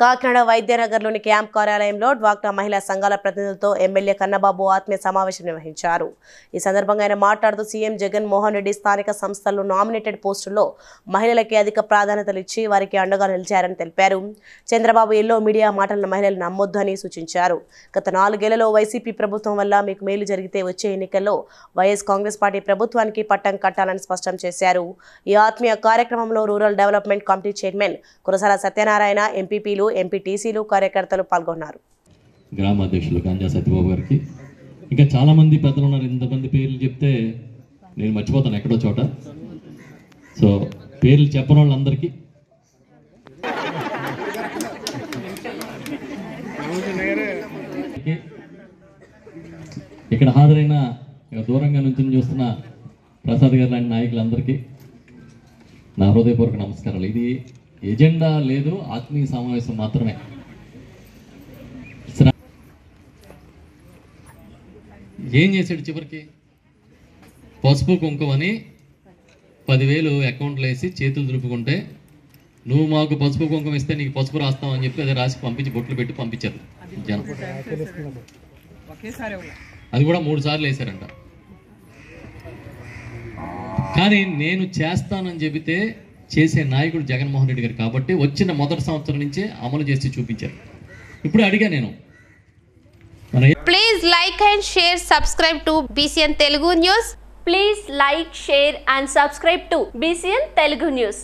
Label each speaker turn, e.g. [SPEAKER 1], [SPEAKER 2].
[SPEAKER 1] Kakinada వైద్యనగర్లోని camp కార్యాలయంలో డ్వాక్రా మహిళా సంఘాల ప్రతినిధులతో ఎమ్మెల్యే కన్నబాబు ఆత్మీయ సమావేశం నిర్వహించారు. ఈ సందర్భంగా ఆయన మాట్లాడుతూ సీఎం జగన్ మోహన్ రెడ్డి స్థానిక సంస్థల్లో నామినేటెడ్ పోస్టుల్లో మహిళలకి అధిక ప్రాధాన్యతలు ఇచ్చి వారికి అండగా నిలిచారని తెలిపారు. చంద్రబాబు ఎల్లో మీడియా మాటలను మహిళలు నమ్మొద్దని సూచించారు. గత నాలుగేళ్ళలో వైసీపీ ప్రభుత్వం వల్ల మీకు మేలు జరిగితే వచ్చే ఎన్నికల్లో వైఎస్ కాంగ్రెస్ పార్టీ ప్రభుత్వానికి పట్టం కట్టాలని స్పష్టం చేశారు. ఈ ఆత్మీయ కార్యక్రమంలో rural development committee chairman Kurasala Satyanarayana ఎంపీపీలు ఎంపీటీసీలు కార్యకర్తలు పాల్గొన్నారు.
[SPEAKER 2] గ్రామ అధ్యక్షులు గాంజా సత్యబాబు గారికి. ఇంకా చాలా మంది పెద్దలు ఉన్నారు. ఇంతమంది పేర్లు చెప్తే నేను మర్చిపోతాను ఎక్కడో చోట. సో పేర్లు చెప్పని వాళ్ళందరికీ. ఇక్కడ హాజరైన దూరంగా నుంచి చూస్తున్న ప్రసాద్ గారు లాంటి నాయకులందరికీ నా హృదయపూర్వక నమస్కారాలు. ఇది ఎజెండా లేదు ఆత్మీయ సమావేశం మాత్రమే. ఏం చేశాడు చివరికి? పసుపు కుంకుమని పదివేలు అకౌంట్లో వేసి చేతులు దులుపుకుంటే నువ్వు మాకు పసుపు కుంకుమ ఇస్తే నీకు పసుపు రాస్తాం అని చెప్పి అదే రాసి పంపించి బొట్లు పెట్టి పంపించారు జనం. అది కూడా మూడు సార్లు వేశారంట. కానీ నేను చేస్తానని చెబితే చేసే నాయకుడు జగన్మోహన్ రెడ్డి గారు కాబట్టి వచ్చిన మొదటి సంవత్సరం నుంచే అమలు చేసి చూపించారు. ఇప్పుడు అడిగా నేను.
[SPEAKER 3] Please like and share subscribe to BCN Telugu news
[SPEAKER 4] please like share and subscribe to BCN Telugu news